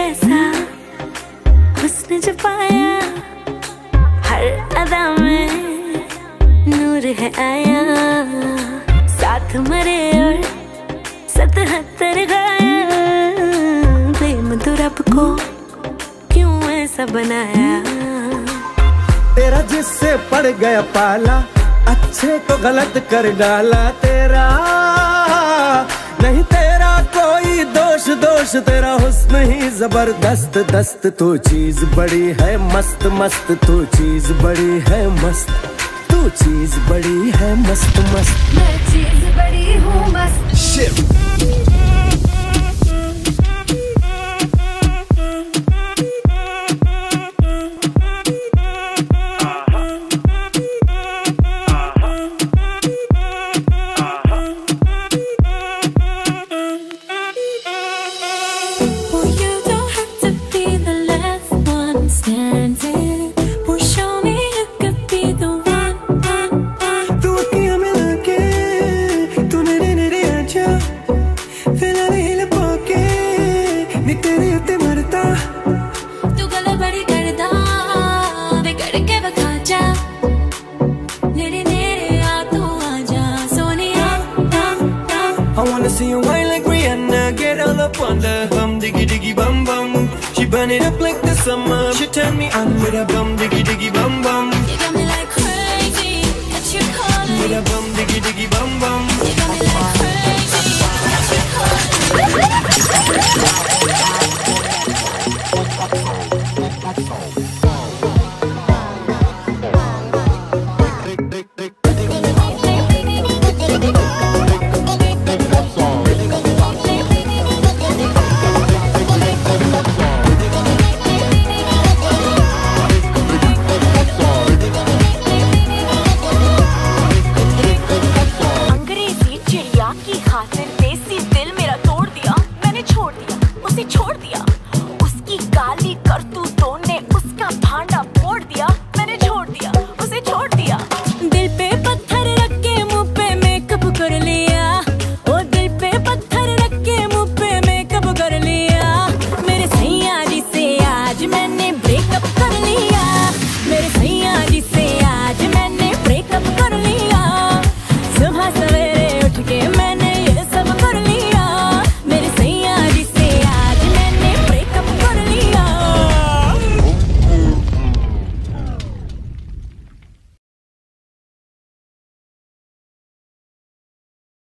जैसा हुस्न जो पाया हर अदा में नूर है आया। साथ मरे और सतहत्तर गाया। प्रेम को क्यों ऐसा बनाया? तेरा जिससे पड़ गया पाला, अच्छे को गलत कर डाला तेरा। नहीं तेरा कोई दोष दोष, तेरा हुस्न ही ज़बरदस्त। दस्त तू चीज़ बड़ी है मस्त मस्त तू चीज़ बड़ी है मस्त। तू चीज़ बड़ी है मस्त मस्त। मैं चीज़ बड़ी हूँ मस्त। तेरे उत्ते मरता तू गल बड़ी करदा वे करके बखा जा नेड़े नेड़े आ तू आजा सोनिया आ, आ। I wanna see you wine like Rihanna, get all up on the bum diggy diggy bum bum. She burn it up like the summer. She turn me on with a bum diggy diggy bum bum.